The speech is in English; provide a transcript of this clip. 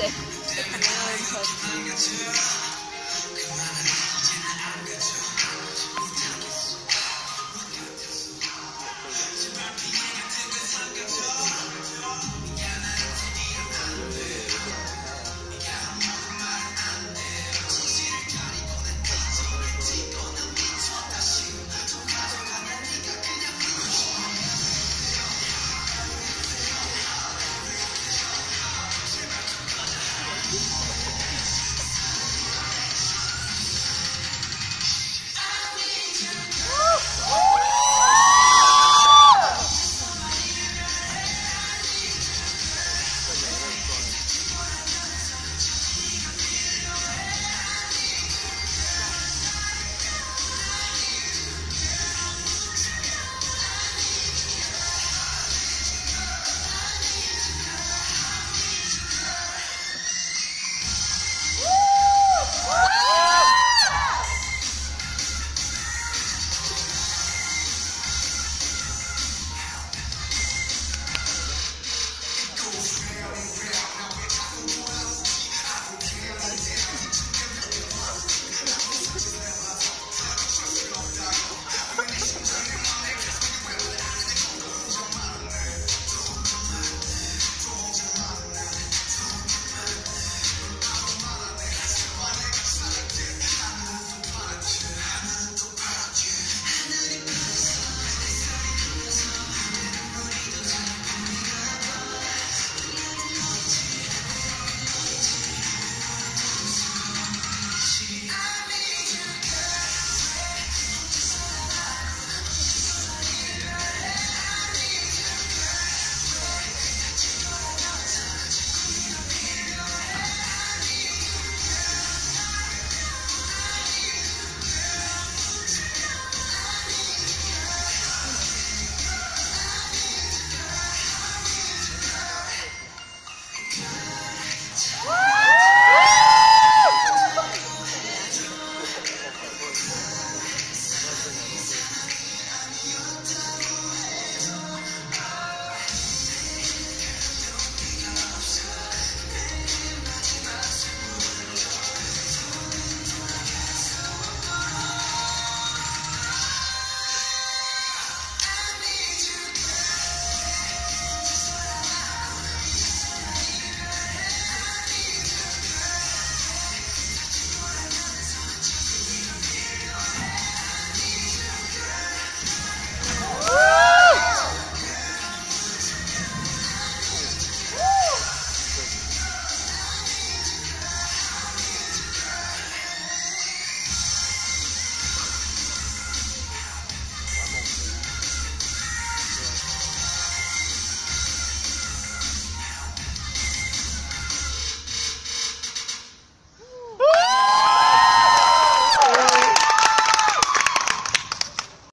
Este.